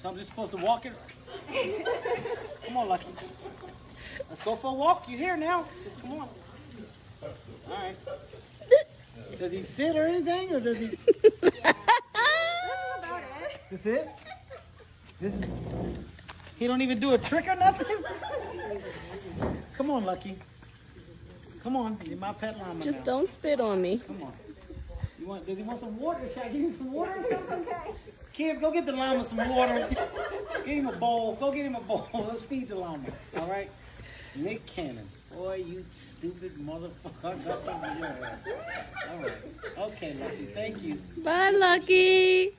So I'm just supposed to walk it? Come on, Lucky. Let's go for a walk. You're here now? Just come on. All right. Does he sit or anything, or does he? That's it. This is. He don't even do a trick or nothing. Come on, Lucky. Come on, you're my pet llama Just now. don't spit on me. Come on. You want? Does he want some water? Should I give him some water or something? Kids, go get the llama some water. Get him a bowl. Go get him a bowl. Let's feed the llama. All right. Nick Cannon. Boy, you stupid motherfucker. That's. All right. Okay, Lucky. Thank you. Bye, Lucky.